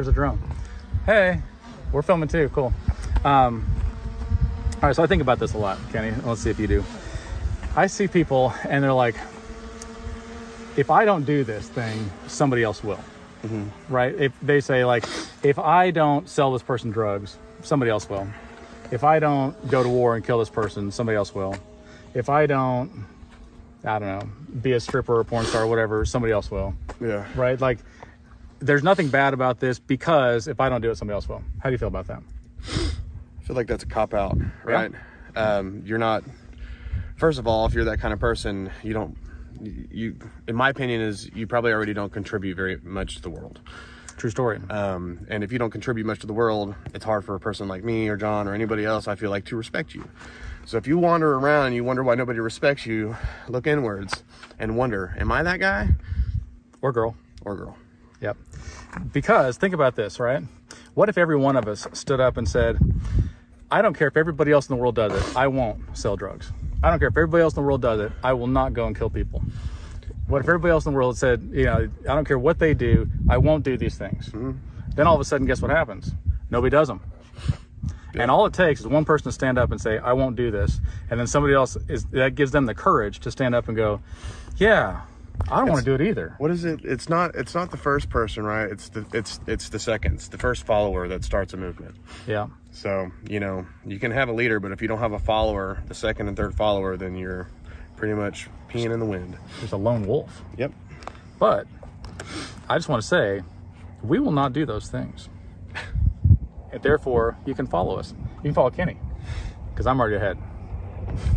there's a drone. Hey, we're filming too. Cool. Um, all right, so I think about this a lot, Kenny. Let's see if you do. I see people and they're like, if I don't do this thing, somebody else will. Right? If they say like, if I don't sell this person drugs, somebody else will. If I don't go to war and kill this person, somebody else will. If I don't, I don't know, be a stripper or a porn star or whatever, somebody else will. Yeah. Right? Like, there's nothing bad about this because if I don't do it, somebody else will. How do you feel about that? I feel like that's a cop out, right? Um, you're not. First of all, if you're that kind of person, you don't. You, in my opinion, is you probably already don't contribute very much to the world. True story. Um, and if you don't contribute much to the world, it's hard for a person like me or John or anybody else. I feel like to respect you. So if you wander around and you wonder why nobody respects you, look inwards and wonder: Am I that guy or girl. or girl? Yep. Because think about this, right? What if every one of us stood up and said, I don't care if everybody else in the world does it, I won't sell drugs. I don't care if everybody else in the world does it, I will not go and kill people. What if everybody else in the world said, you know, I don't care what they do, I won't do these things. Mm-hmm. Then all of a sudden, guess what happens? Nobody does them. And all it takes is one person to stand up and say, I won't do this. And then somebody else is that gives them the courage to stand up and go, Yeah, I don't want to do it either. What is it? It's not. It's not the first person, right? It's the. It's it's the second. It's the first follower that starts a movement. Yeah. So, you know, you can have a leader, but if you don't have a follower, the second and third follower, then you're pretty much peeing in the wind. There's a lone wolf. Yep. But I just want to say, we will not do those things. And therefore, you can follow us. You can follow Kenny, because I'm already ahead.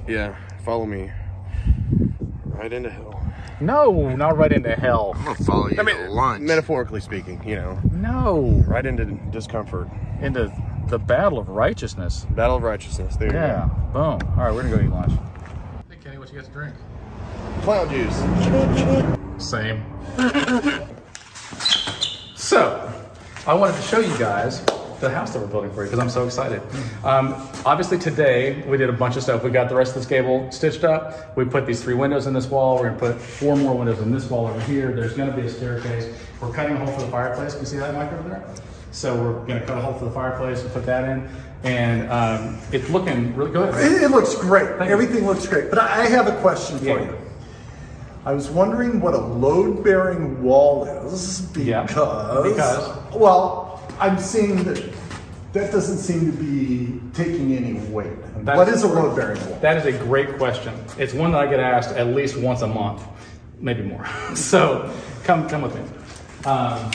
Yeah. Follow me. Right into hell. No, not right into hell. I'm gonna follow you I mean, to lunch. metaphorically speaking, you know, No, right into discomfort. into the battle of righteousness. Battle of righteousness. There you Yeah, boom. All right, we're gonna go eat lunch. Hey, Kenny, what you got to drink? go. Clown juice. Same. so, I wanted to show you guys the house that we're building for you because I'm so excited. Um, obviously, today we did a bunch of stuff. We got the rest of this gable stitched up. We put these three windows in this wall. We're gonna put four more windows in this wall over here. There's gonna be a staircase. We're cutting a hole for the fireplace. Can you see that mic over there? So we're gonna cut a hole for the fireplace and put that in. And um, it's looking really good. It, it looks great. Thank you. Everything looks great. But I have a question for Yeah. you. I was wondering what a load-bearing wall is because, Yeah, because? well, I'm seeing that that doesn't seem to be taking any weight. What is a load-bearing wall? That is a great question. It's one that I get asked at least once a month, maybe more. so come come with me. Um,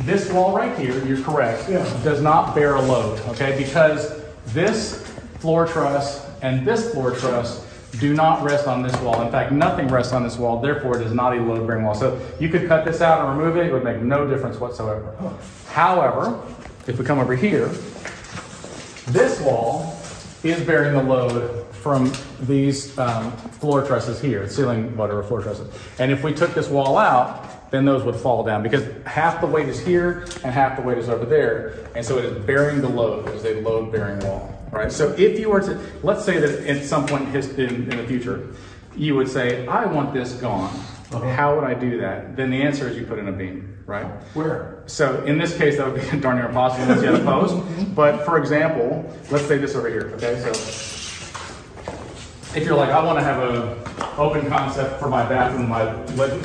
this wall right here, you're correct, Yeah. does not bear a load, okay? Because this floor truss and this floor truss do not rest on this wall. In fact, nothing rests on this wall, therefore it is not a load bearing wall. So you could cut this out and remove it, it would make no difference whatsoever. However, if we come over here, this wall is bearing the load from these um, floor trusses here, ceiling, whatever floor trusses. And if we took this wall out, then those would fall down because half the weight is here and half the weight is over there. And so it is bearing the load. It is a load bearing wall, right? So if you were to, let's say that at some point in, in, in the future, you would say, I want this gone. Uh-huh. How would I do that? Then the answer is you put in a beam, right? Where? So in this case, that would be darn near impossible unless you had a post. Mm-hmm. But for example, let's say this over here. Okay, so if you're like, I want to have a open concept for my bathroom, my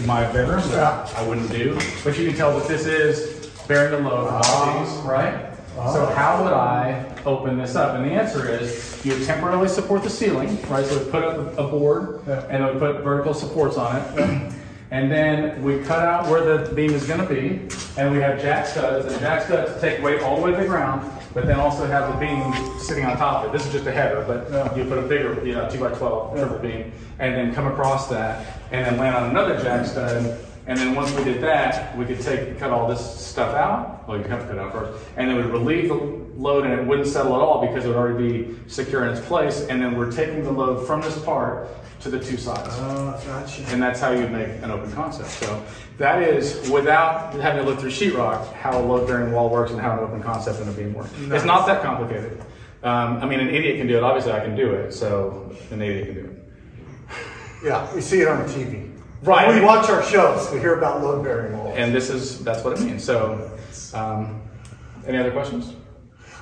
my bedroom, that I wouldn't do. But you can tell that this is bearing the load of all these, right? So how would I open this up? And the answer is you temporarily support the ceiling, right? So we put up a board and then we put vertical supports on it. And then we cut out where the beam is going to be, and we have jack studs, and jack studs take weight all the way to the ground, but then also have the beam sitting on top of it. This is just a header, but you put a bigger, you know, two by twelve triple beam, and then come across that, and then land on another jack stud. And then once we did that, we could take cut all this stuff out. Well, you have to cut it out first, and then we'd relieve the load, and it wouldn't settle at all because it would already be secure in its place. And then we're taking the load from this part to the two sides. Uh, gotcha. And that's how you make an open concept. So that is, without having to look through sheetrock, how a load-bearing wall works and how an open concept and a beam works. It's not that complicated. Um, I mean, an idiot can do it. Obviously, I can do it. So an idiot can do it. Yeah, we see it on TV. Right. When We watch our shows. We hear about load-bearing walls. And this is that's what it means. So Um, any other questions?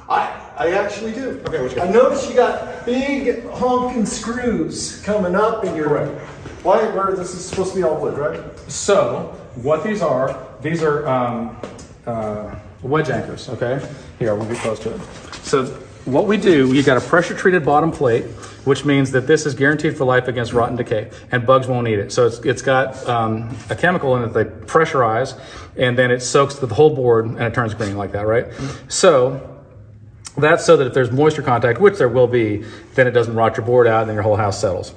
I, I actually do. Okay, got? I noticed you got big honking screws coming up in your. Correct. Why? Where this is supposed to be all wood, right? So, what these are, these are um, uh, wedge anchors, okay? Here, we'll get close to it. So, what we do, you got a pressure treated bottom plate, which means that this is guaranteed for life against rot and decay, and bugs won't eat it. So, it's, it's got um, a chemical in it they pressurize, and then it soaks the whole board and it turns green like that, right? So, that's so that if there's moisture contact, which there will be, then it doesn't rot your board out and then your whole house settles.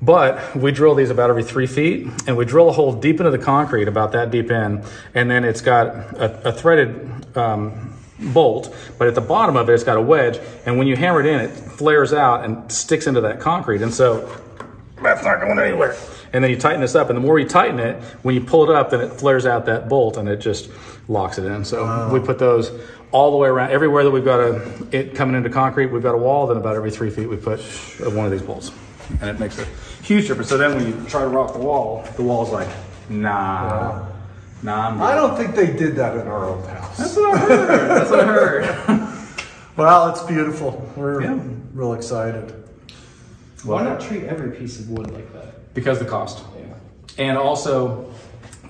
But we drill these about every three feet, and we drill a hole deep into the concrete, about that deep in, and then it's got a, a threaded um, bolt, but at the bottom of it, it's got a wedge, and when you hammer it in, it flares out and sticks into that concrete, and so that's not going anywhere. And then you tighten this up, and the more you tighten it, when you pull it up, then it flares out that bolt, and it just locks it in. So we put those all the way around, everywhere that we've got a it coming into concrete, we've got a wall. Then about every three feet, we put one of these bolts, and it makes a huge difference. So then when you try to rock the wall, the wall's like, nah, nah. I'm good. I don't think they did that in our old house. That's what I heard. That's what I heard. Well, it's beautiful. We're Yeah. real excited. Why not treat every piece of wood like that? because of the cost. Yeah. And also,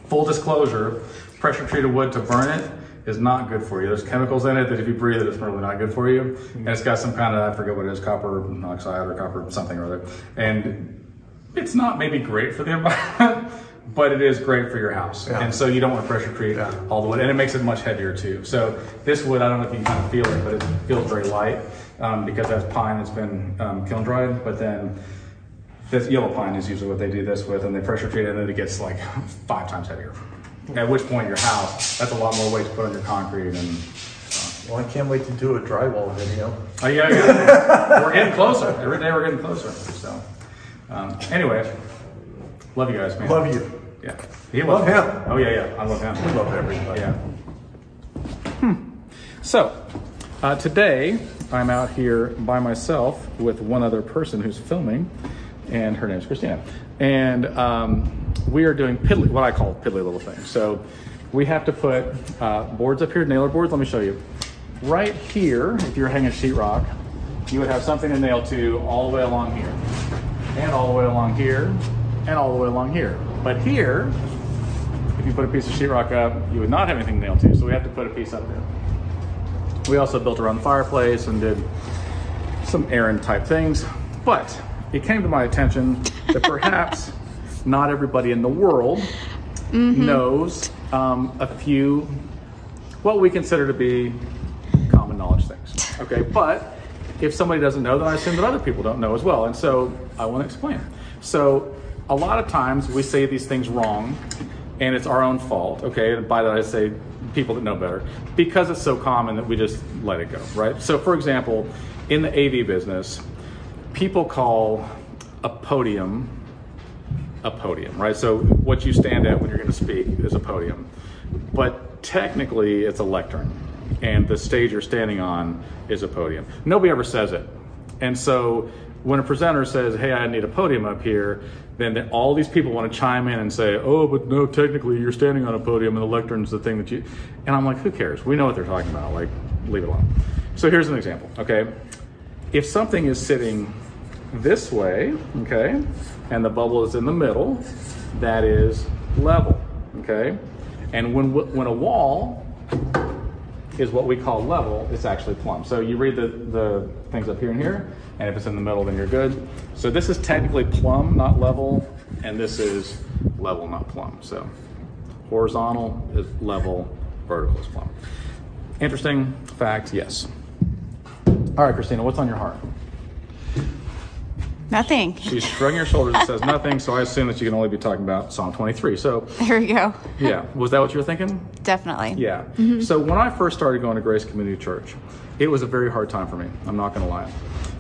full disclosure, pressure treated wood to burn it is not good for you. There's chemicals in it that if you breathe it, it's really not good for you. Mm-hmm. And it's got some kind of, I forget what it is, copper monoxide or copper something or other. And it's not maybe great for the environment, but it is great for your house. Yeah. And so you don't want to pressure treat all the wood. And it makes it much heavier too. So this wood, I don't know if you can kind of feel it, but it feels very light um, because that's pine that's been um, kiln dried. But then this yellow pine is usually what they do this with, and they pressure treat it, and then it gets like five times heavier. At which point, your house, that's a lot more weight to put on your concrete. And Well, I can't wait to do a drywall video. oh yeah, yeah. we're getting closer. Every day we're getting closer. So, um, anyway, love you guys, man. Love you. Yeah, he Love him. Oh yeah, yeah. I love him. We love everybody. Yeah. Hmm. So, uh, today I'm out here by myself with one other person who's filming, and her name's Christina. And um, we are doing piddly, what I call piddly little things. So, we have to put uh, boards up here, nailer boards. Let me show you. Right here, if you're hanging sheetrock, you would have something to nail to all the way along here, and all the way along here, and all the way along here. But here, if you put a piece of sheetrock up, you would not have anything nailed to, so we have to put a piece up there. We also built around the fireplace and did some errand type things, but it came to my attention that perhaps not everybody in the world knows um, a few what we consider to be common knowledge things. Okay, but if somebody doesn't know, then I assume that other people don't know as well, and so I want to explain. So a lot of times we say these things wrong, and it's our own fault. Okay, and by that I say people that know better because it's so common that we just let it go, right? So for example, in the AV business, people call a podium a podium, right? So what you stand at when you're going to speak is a podium. But technically, it's a lectern, and the stage you're standing on is a podium. Nobody ever says it. And so when a presenter says, hey, I need a podium up here, then all these people want to chime in and say, oh, but no, technically you're standing on a podium and the lectern's the thing that you. And I'm like, who cares? We know what they're talking about. Like, leave it alone. So here's an example, okay? If something is sitting this way, okay, and the bubble is in the middle, that is level, okay? And when, when a wall is what we call level, it's actually plumb. So you read the, the things up here and here, and if it's in the middle, then you're good. So this is technically plumb, not level, and this is level, not plumb. So horizontal is level, vertical is plumb. Interesting fact, yes. All right, Christina, what's on your heart? Nothing. She's shrugging her shoulders and says nothing, so I assume that you can only be talking about Psalm 23. So, There we go. yeah, was that what you were thinking? Definitely. Yeah. Mm-hmm. So when I first started going to Grace Community Church, it was a very hard time for me. I'm not going to lie.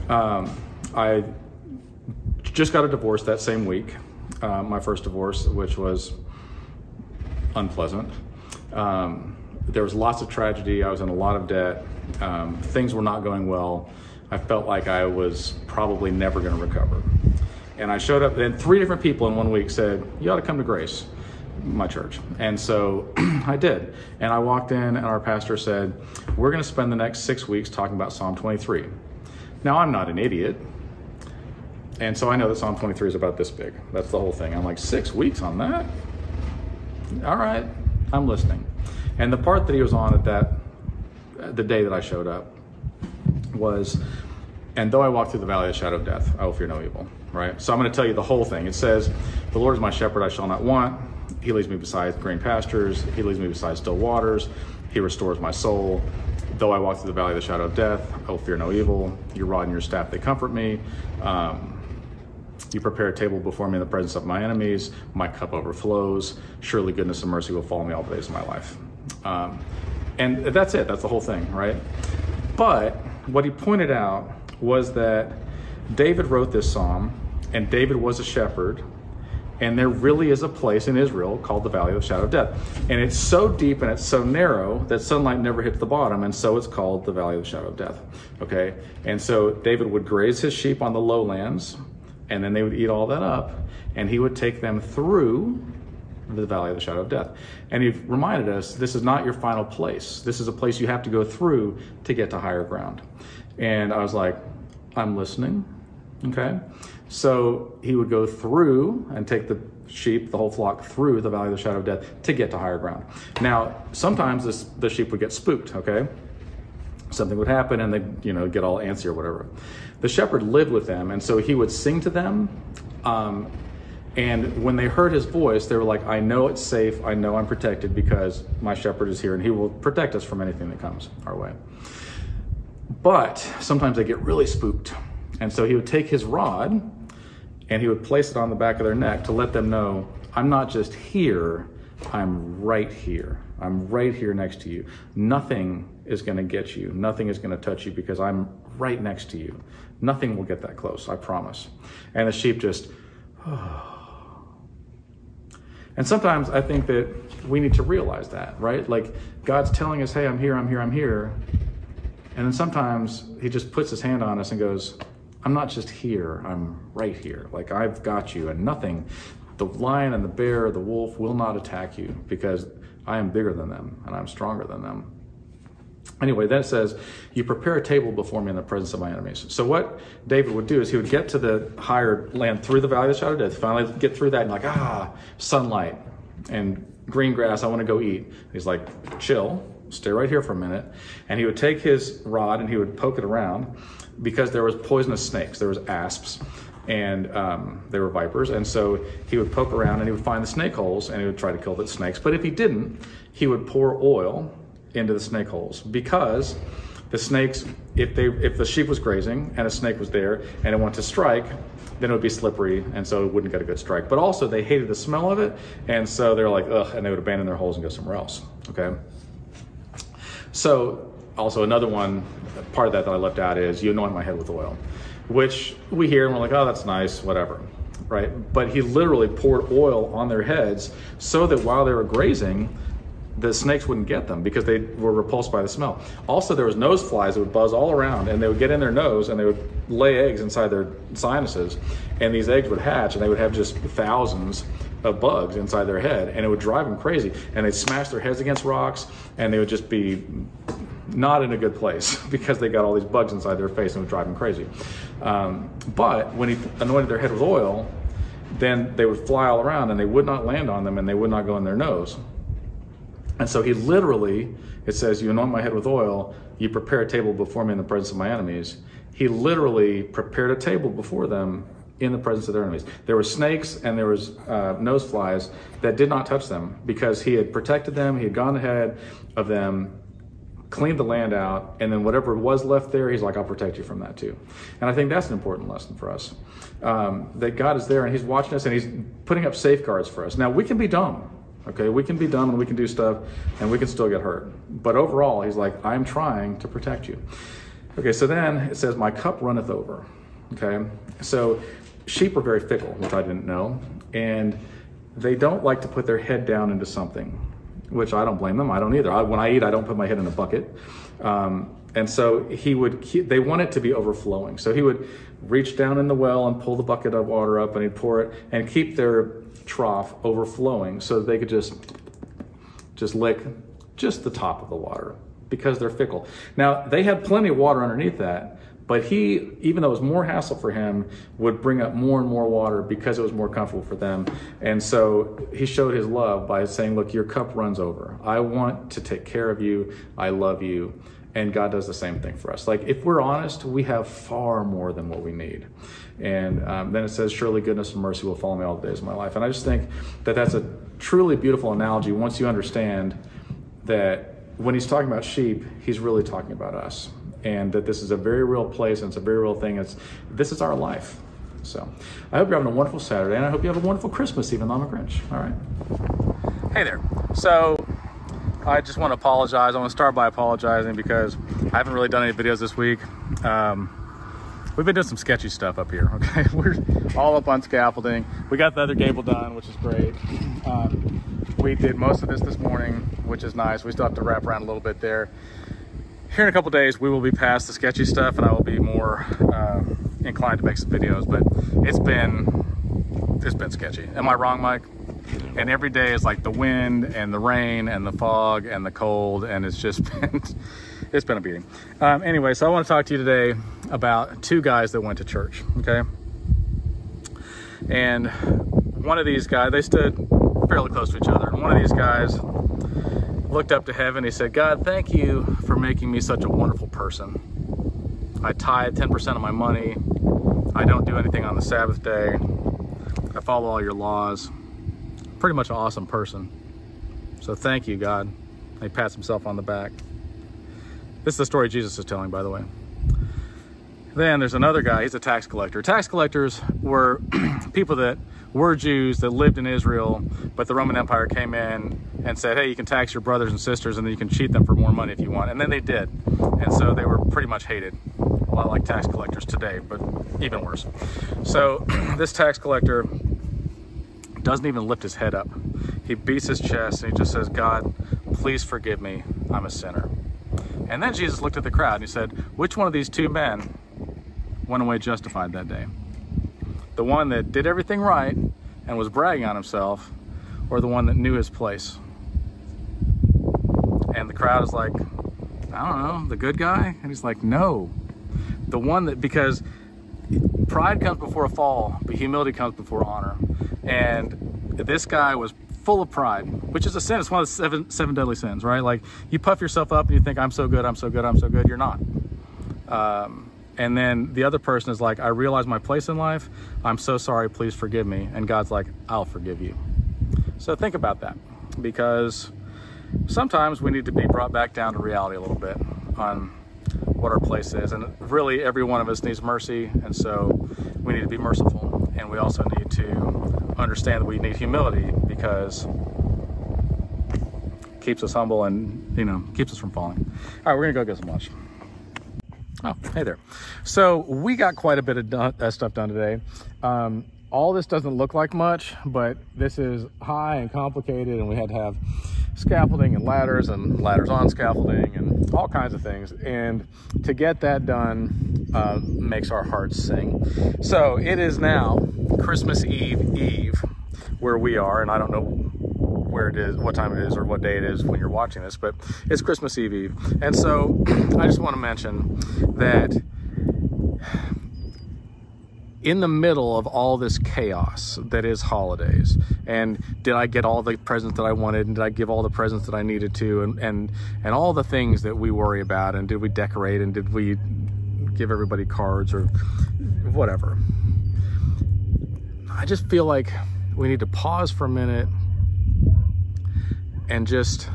Um, I just got a divorce that same week, uh, my first divorce, which was unpleasant. Um, there was lots of tragedy. I was in a lot of debt. Um, things were not going well. I felt like I was probably never going to recover. And I showed up, and three different people in one week said, You ought to come to Grace. my church. And so I did. And I walked in, and our pastor said, We're going to spend the next six weeks talking about Psalm 23. Now, I'm not an idiot. And so I know that Psalm 23 is about this big. That's the whole thing. I'm like, six weeks on that? All right, I'm listening. And the part that he was on at that, the day that I showed up, was, and though I walk through the valley of the shadow of death, I will fear no evil. Right? So I'm going to tell you the whole thing. It says, The Lord is my shepherd, I shall not want. He leads me beside green pastures. He leads me beside still waters. He restores my soul. Though I walk through the valley of the shadow of death, I will fear no evil. Your rod and your staff, they comfort me. Um, you prepare a table before me in the presence of my enemies. My cup overflows. Surely goodness and mercy will follow me all the days of my life. Um, and that's it. That's the whole thing, right? But what he pointed out was that David wrote this psalm, and David was a shepherd, and there really is a place in Israel called the Valley of the Shadow of Death. And it's so deep and it's so narrow that sunlight never hits the bottom, and so it's called the Valley of the Shadow of Death. Okay? And so David would graze his sheep on the lowlands, and then they would eat all that up, and he would take them through the valley of the shadow of death. And he reminded us this is not your final place. This is a place you have to go through to get to higher ground. And I was like, I'm listening. Okay. So he would go through and take the sheep, the whole flock, through the valley of the shadow of death to get to higher ground. Now, sometimes this, the sheep would get spooked, okay? Something would happen and they, you know, get all antsy or whatever. The shepherd lived with them, and so he would sing to them. Um, and when they heard his voice, they were like, I know it's safe. I know I'm protected because my shepherd is here and he will protect us from anything that comes our way. But sometimes they get really spooked. And so he would take his rod and he would place it on the back of their neck to let them know, I'm not just here, I'm right here. I'm right here next to you. Nothing is going to get you. Nothing is going to touch you because I'm right next to you. Nothing will get that close, I promise. And the sheep just, and sometimes I think that we need to realize that, right? Like God's telling us, hey, I'm here, I'm here, I'm here. And then sometimes he just puts his hand on us and goes, I'm not just here, I'm right here. Like I've got you, and nothing, the lion and the bear, the wolf will not attack you because I am bigger than them and I'm stronger than them. Anyway, then it says, You prepare a table before me in the presence of my enemies. So, what David would do is he would get to the higher land through the valley of the shadow of death, finally get through that, and like, ah, sunlight and green grass, I want to go eat. He's like, Chill, stay right here for a minute. And he would take his rod and he would poke it around because there was poisonous snakes, there was asps and um, they were vipers. And so he would poke around and he would find the snake holes and he would try to kill the snakes. But if he didn't, he would pour oil into the snake holes because the snakes, if they if the sheep was grazing and a snake was there and it went to strike, then it would be slippery and so it wouldn't get a good strike. But also they hated the smell of it, and so they're like, ugh, and they would abandon their holes and go somewhere else. Okay. So also another one, part of that that I left out is you anoint my head with oil, which we hear and we're like, oh, that's nice, whatever, right? But he literally poured oil on their heads so that while they were grazing, the snakes wouldn't get them because they were repulsed by the smell. Also, there was nose flies that would buzz all around, and they would get in their nose and they would lay eggs inside their sinuses, and these eggs would hatch, and they would have just thousands of bugs inside their head, and it would drive them crazy. And they'd smash their heads against rocks, and they would just be not in a good place because they got all these bugs inside their face and drive them crazy. Um, but when he anointed their head with oil, then they would fly all around and they would not land on them and they would not go in their nose. And so he literally, it says, You anoint my head with oil, you prepare a table before me in the presence of my enemies. He literally prepared a table before them in the presence of their enemies. There were snakes and there was uh, nose flies that did not touch them because he had protected them. He had gone ahead of them, cleaned the land out, and then whatever was left there, he's like, "I'll protect you from that too." And I think that's an important lesson for us um, that God is there and He's watching us and He's putting up safeguards for us. Now we can be dumb. Okay, we can be dumb and we can do stuff and we can still get hurt. But overall, he's like, I'm trying to protect you. Okay, so then it says, My cup runneth over. Okay, so sheep are very fickle, which I didn't know, and they don't like to put their head down into something. Which I don't blame them. I don't either. I, when I eat, I don't put my head in a bucket. Um, and so he would keep, they want it to be overflowing. So he would reach down in the well and pull the bucket of water up and he'd pour it and keep their trough overflowing so they could just just lick just the top of the water because they're fickle. Now, they had plenty of water underneath that, but he, even though it was more hassle for him, would bring up more and more water because it was more comfortable for them. And so he showed his love by saying, Look, your cup runs over. I want to take care of you. I love you. And God does the same thing for us. Like, if we're honest, we have far more than what we need. And um, then it says, Surely goodness and mercy will follow me all the days of my life. And I just think that that's a truly beautiful analogy once you understand that when he's talking about sheep, he's really talking about us. And that this is a very real place and it's a very real thing. It's, this is our life. So I hope you're having a wonderful Saturday and I hope you have a wonderful Christmas, even though I'm a Grinch. All right. Hey there. So I just want to apologize. I want to start by apologizing because I haven't really done any videos this week. Um, we've been doing some sketchy stuff up here, okay? We're all up on scaffolding. We got the other gable done, which is great. Um, we did most of this this morning, which is nice. We still have to wrap around a little bit there. Here in a couple days, we will be past the sketchy stuff and I will be more uh, inclined to make some videos, but it's been, it's been sketchy. Am I wrong, Mike? And every day is like the wind and the rain and the fog and the cold and it's just been, it's been a beating. Um, anyway, so I want to talk to you today about two guys that went to church, okay? And one of these guys, they stood fairly close to each other. And one of these guys looked up to heaven. He said, God, thank you for making me such a wonderful person. I tithe 10% of my money. I don't do anything on the Sabbath day. I follow all your laws. Pretty much an awesome person. So thank you, God. He pats himself on the back. This is the story Jesus is telling, by the way. Then there's another guy, he's a tax collector. Tax collectors were people that were Jews that lived in Israel, but the Roman Empire came in and said, hey, you can tax your brothers and sisters and then you can cheat them for more money if you want. And then they did. And so they were pretty much hated, a lot like tax collectors today, but even worse. So this tax collector doesn't even lift his head up. He beats his chest and he just says, God, please forgive me. I'm a sinner. And then Jesus looked at the crowd and he said, which one of these two men went away justified that day? The one that did everything right and was bragging on himself, or the one that knew his place? And the crowd is like, I don't know, the good guy? And he's like, no. The one that, because pride comes before a fall, but humility comes before honor. And this guy was full of pride, which is a sin. It's one of the seven, seven deadly sins, right? Like you puff yourself up and you think, I'm so good, I'm so good, I'm so good. You're not. Um, and then the other person is like, I realize my place in life. I'm so sorry. Please forgive me. And God's like, I'll forgive you. So think about that because sometimes we need to be brought back down to reality a little bit on what our place is. And really, every one of us needs mercy. And so we need to be merciful. And we also need to understand that we need humility because keeps us humble and, you know, keeps us from falling. All right, we're going to go get some lunch. Oh, hey there. So we got quite a bit of done, uh, stuff done today. Um, all this doesn't look like much, but this is high and complicated and we had to have scaffolding and ladders and ladders on scaffolding and all kinds of things. And to get that done uh, makes our hearts sing. So it is now Christmas Eve Eve where we are, and I don't know where it is, what time it is, or what day it is when you're watching this, but it's Christmas Eve Eve. And so I just want to mention that in the middle of all this chaos that is holidays and did i get all the presents that i wanted and did i give all the presents that i needed to and and and all the things that we worry about and did we decorate and did we give everybody cards or whatever i just feel like we need to pause for a minute and just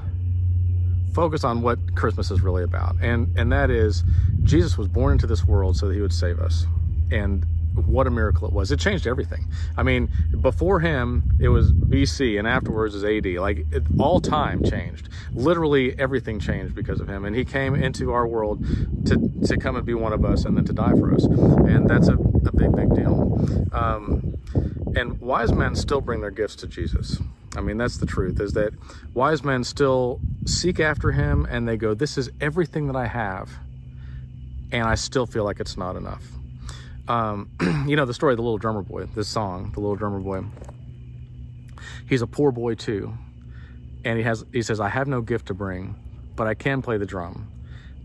focus on what Christmas is really about. And and that is Jesus was born into this world so that he would save us. And what a miracle it was. It changed everything. I mean, before him, it was BC and afterwards is AD. Like it, all time changed. Literally everything changed because of him. And he came into our world to, to come and be one of us and then to die for us. And that's a, a big, big deal. Um, and wise men still bring their gifts to Jesus. I mean, that's the truth is that wise men still seek after him and they go, This is everything that I have. And I still feel like it's not enough. Um, you know, the story of the little drummer boy, this song, The Little Drummer Boy. He's a poor boy too. And he has he says, I have no gift to bring, but I can play the drum.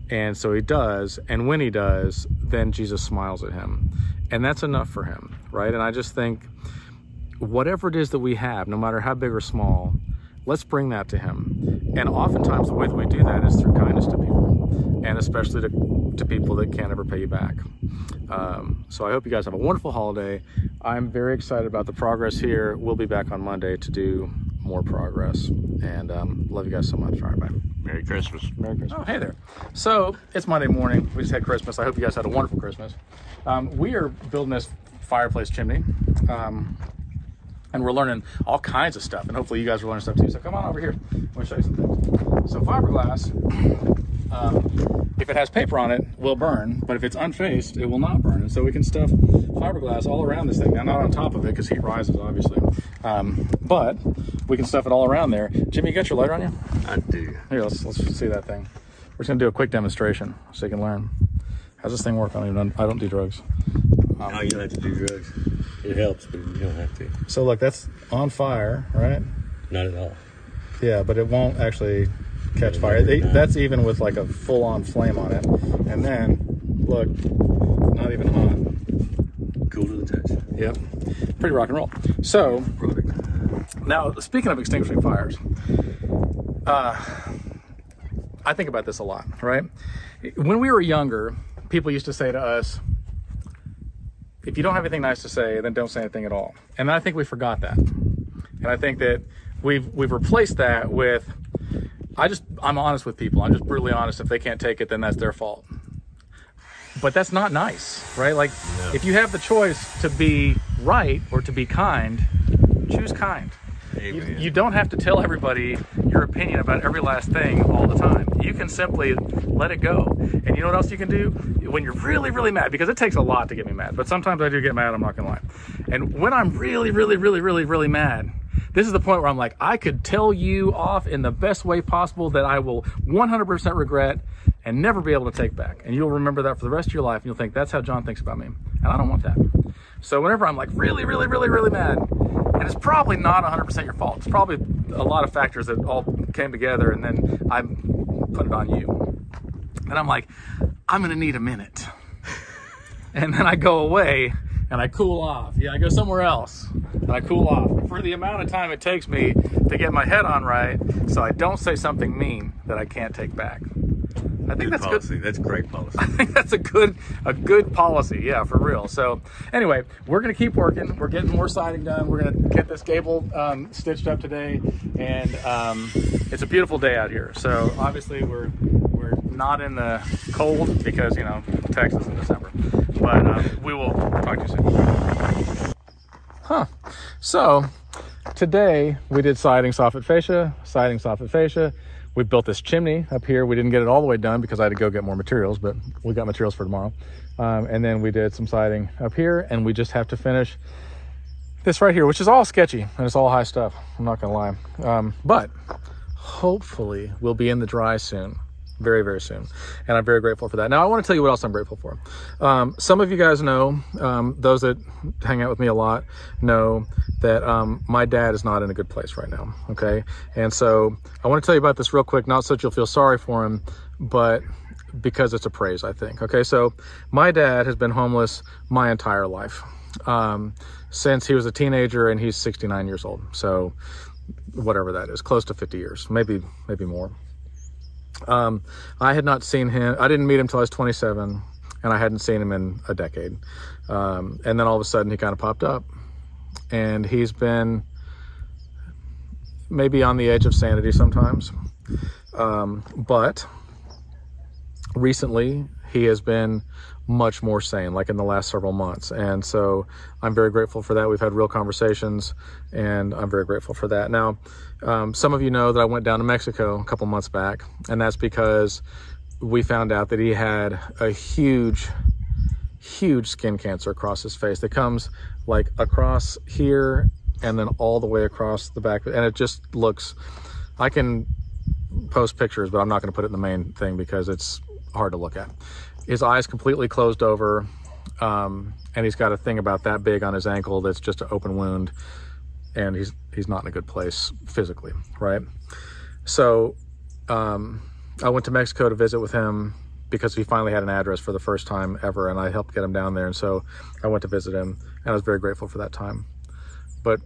And so he does. And when he does, then Jesus smiles at him. And that's enough for him, right? And I just think whatever it is that we have, no matter how big or small, let's bring that to him. And oftentimes the way that we do that is through kindness to people, and especially to, to people that can't ever pay you back. Um, so I hope you guys have a wonderful holiday. I'm very excited about the progress here. We'll be back on Monday to do more progress. And um, love you guys so much. All right, bye. Merry Christmas. Merry Christmas. Oh, hey there. So it's Monday morning. We just had Christmas. I hope you guys had a wonderful Christmas. Um, we are building this fireplace chimney. Um, and we're learning all kinds of stuff. And hopefully you guys are learning stuff too. So come on over here. I want to show you some things. So fiberglass, um, if it has paper on it, will burn. But if it's unfaced, it will not burn. And so we can stuff fiberglass all around this thing. Now, not on top of it because heat rises, obviously. Um, but we can stuff it all around there. Jimmy, you got your lighter on you? I do. Here, let's, let's see that thing. We're just going to do a quick demonstration so you can learn. How's this thing work? I don't even, I don't do drugs. Um, no, you don't have to do drugs. It helps, but you don't have to. So look, that's on fire, right? Not at all. Yeah, but it won't actually catch fire. They, that's even with like a full-on flame on it. And then, look, not even hot. Cool to the touch. Yep, pretty rock and roll. So, now speaking of extinguishing fires, uh, I think about this a lot, right? When we were younger, people used to say to us, if you don't have anything nice to say, then don't say anything at all. And I think we forgot that. And I think that we've we've replaced that with I just I'm honest with people. I'm just brutally honest. If they can't take it, then that's their fault. But that's not nice, right? Like if you have the choice to be right or to be kind, choose kind. You, you don't have to tell everybody your opinion about every last thing all the time. You can simply let it go. And you know what else you can do? When you're really, really mad, because it takes a lot to get me mad, but sometimes I do get mad, I'm not gonna lie. And when I'm really, really, really, really, really mad, this is the point where I'm like, I could tell you off in the best way possible that I will 100% regret and never be able to take back. And you'll remember that for the rest of your life. And you'll think, that's how John thinks about me. And I don't want that. So whenever I'm like really, really, really, really mad, and it's probably not 100% your fault. It's probably a lot of factors that all came together and then I put it on you. And I'm like, I'm gonna need a minute. And then I go away and I cool off. Yeah, I go somewhere else and I cool off for the amount of time it takes me to get my head on right so I don't say something mean that I can't take back. I think Good that's policy. good. That's great policy. I think that's a good a good policy, yeah, for real. So anyway, we're gonna keep working. We're getting more siding done. We're gonna get this gable um, stitched up today, and um, it's a beautiful day out here. So obviously we're we're not in the cold because you know Texas in December, but um, we will talk to you soon. Huh. So today we did siding soffit fascia, siding soffit fascia. We built this chimney up here. We didn't get it all the way done because I had to go get more materials, but we got materials for tomorrow. Um, and then we did some siding up here, and we just have to finish this right here, which is all sketchy and it's all high stuff. I'm not gonna lie, um, but hopefully we'll be in the dry soon very very soon. And i'm very grateful for that. Now i want to tell you what else i'm grateful for. Um, some of you guys know um, those that hang out with me a lot know that um, my dad is not in a good place right now okay? And so i want to tell you about this real quick not so that you'll feel sorry for him but because it's a praise i think okay? So my dad has been homeless my entire life um, since he was a teenager and he's 69 years old. So whatever that is close to 50 years maybe maybe more um, I had not seen him. I didn't meet him till I was 27, and I hadn't seen him in a decade. Um, and then all of a sudden, he kind of popped up, and he's been maybe on the edge of sanity sometimes. Um, but recently, he has been much more sane, like in the last several months. And so I'm very grateful for that. We've had real conversations, and I'm very grateful for that. Now, um, some of you know that I went down to Mexico a couple months back, and that's because we found out that he had a huge, huge skin cancer across his face that comes like across here and then all the way across the back. And it just looks, I can post pictures, but I'm not going to put it in the main thing because it's hard to look at. His eyes completely closed over, um, and he's got a thing about that big on his ankle that's just an open wound, and he's he's not in a good place physically, right? So um, I went to Mexico to visit with him because he finally had an address for the first time ever, and I helped get him down there. And so I went to visit him, and I was very grateful for that time. But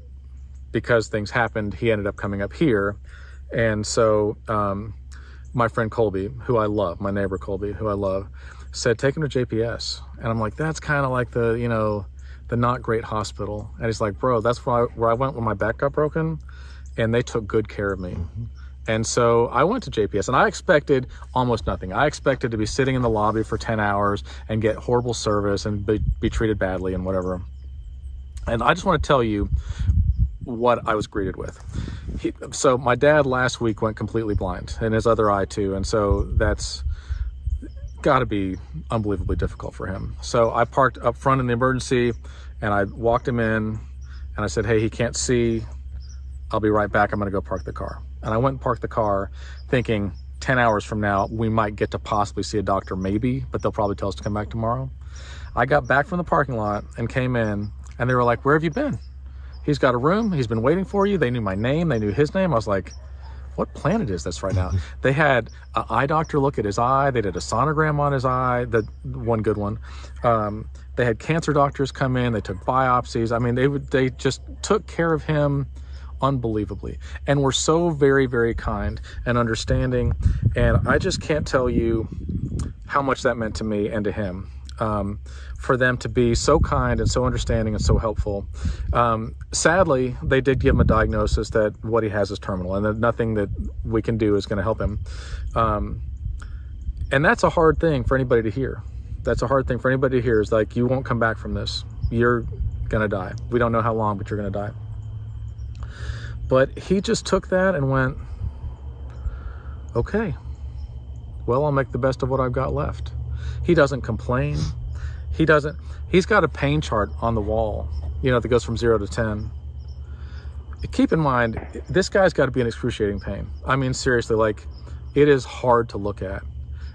because things happened, he ended up coming up here, and so um, my friend Colby, who I love, my neighbor Colby, who I love, said take him to JPS, and I'm like, that's kind of like the you know the not great hospital, and he's like, bro, that's where I, where I went when my back got broken, and they took good care of me. And so I went to JPS and I expected almost nothing. I expected to be sitting in the lobby for 10 hours and get horrible service and be, be treated badly and whatever. And I just want to tell you what I was greeted with. He, so my dad last week went completely blind and his other eye too. And so that's got to be unbelievably difficult for him. So I parked up front in the emergency and I walked him in and I said, Hey, he can't see. I'll be right back. I'm going to go park the car. And I went and parked the car thinking 10 hours from now, we might get to possibly see a doctor, maybe, but they'll probably tell us to come back tomorrow. I got back from the parking lot and came in, and they were like, Where have you been? He's got a room. He's been waiting for you. They knew my name. They knew his name. I was like, what planet is this right now? they had an eye doctor look at his eye. They did a sonogram on his eye, the one good one. Um, they had cancer doctors come in. They took biopsies. I mean, they would, they just took care of him unbelievably and were so very, very kind and understanding. And I just can't tell you how much that meant to me and to him. Um, for them to be so kind and so understanding and so helpful. Um, sadly, they did give him a diagnosis that what he has is terminal and that nothing that we can do is going to help him. Um, and that's a hard thing for anybody to hear. That's a hard thing for anybody to hear is like, you won't come back from this. You're going to die. We don't know how long, but you're going to die. But he just took that and went, okay, well, I'll make the best of what I've got left. He doesn't complain. He doesn't, he's got a pain chart on the wall, you know, that goes from zero to 10. Keep in mind, this guy's got to be in excruciating pain. I mean, seriously, like, it is hard to look at.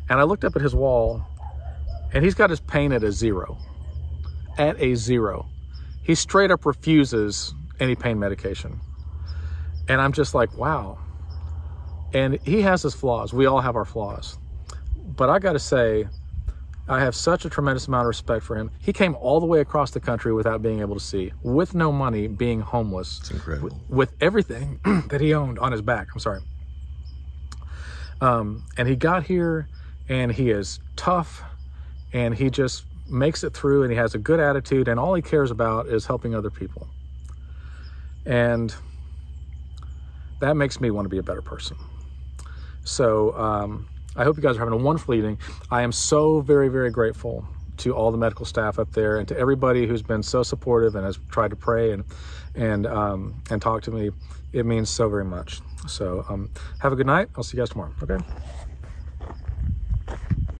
And I looked up at his wall, and he's got his pain at a zero. At a zero. He straight up refuses any pain medication. And I'm just like, wow. And he has his flaws. We all have our flaws. But I got to say, I have such a tremendous amount of respect for him. He came all the way across the country without being able to see, with no money, being homeless. It's incredible. With, with everything that he owned on his back. I'm sorry. Um, and he got here and he is tough and he just makes it through and he has a good attitude and all he cares about is helping other people. And that makes me want to be a better person. So, um, I hope you guys are having a wonderful evening. I am so very, very grateful to all the medical staff up there and to everybody who's been so supportive and has tried to pray and and um, and talk to me. It means so very much. So um, have a good night. I'll see you guys tomorrow. Okay.